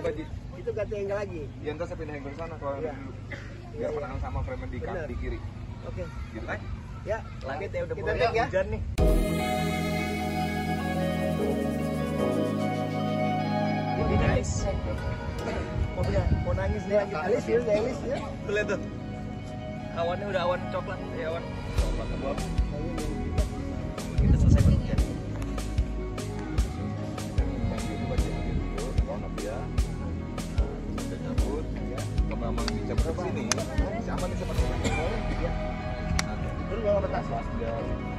Pak Ji. Itu ganti angle lagi. Ya ntar saya pindah angle sana kalau Iya. dulu. Biar menang sama frame di, Bener. di kiri. Oke. Gitu kan? Ya, Langit ya udah kita mulai ya. hujan nih. Ini guys. Mau udah, mau nangis nih lagi. Alis ya, Alis ya. Tuh lihat tuh. Awannya udah awan coklat ya awan. Coklat want to pass last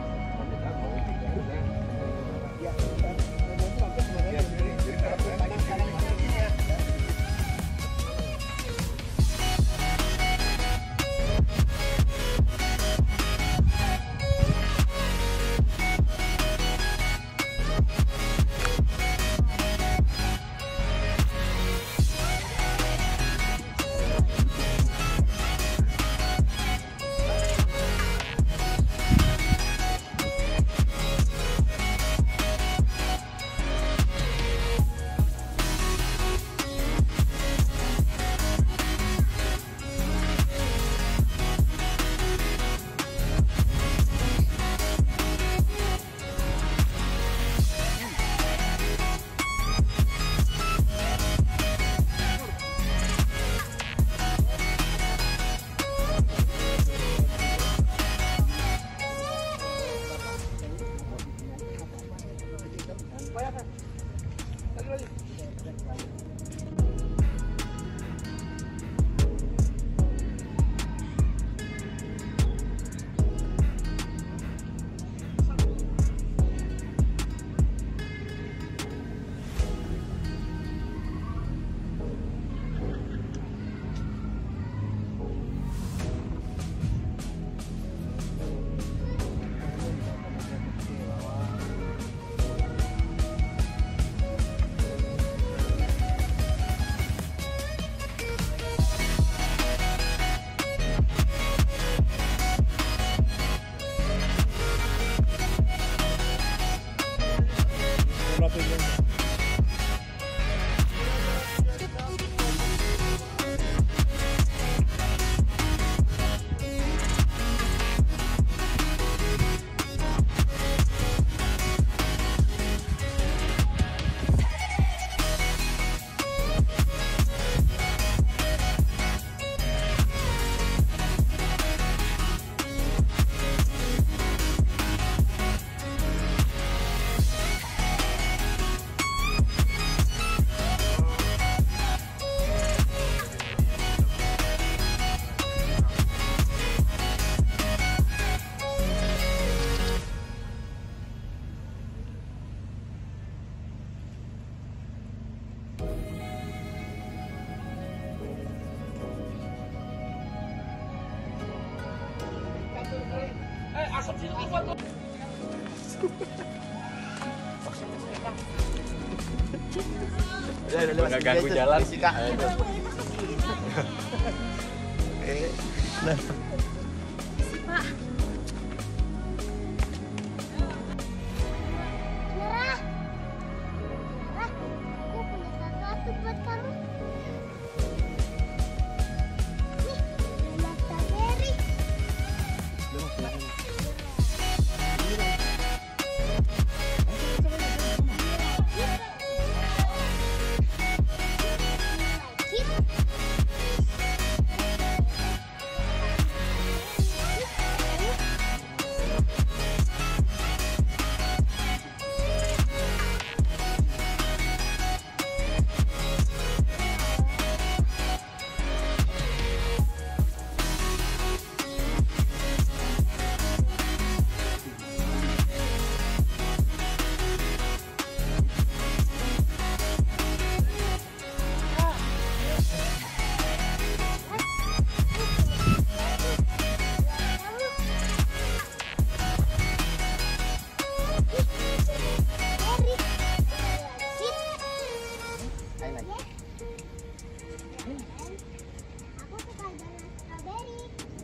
Udah, udah, Nggak ganggu jalan. Ayo, tuh.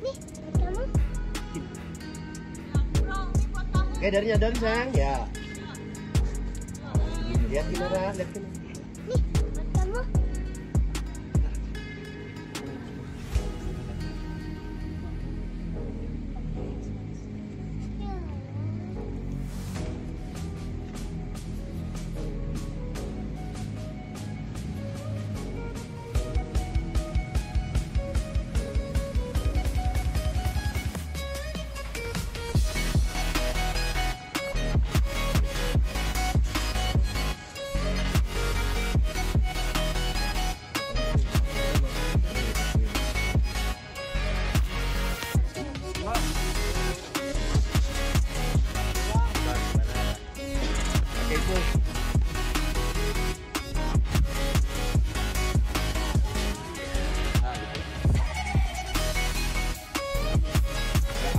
Nih, kamu. Oke, darinya dari sayang. Ya. Lihat gimana, lihat gimana.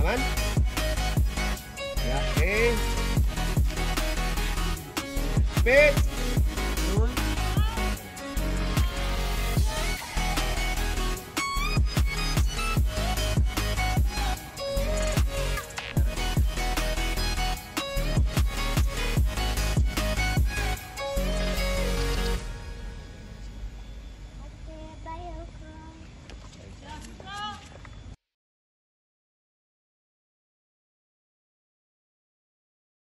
kailangan. Okay. Pitch!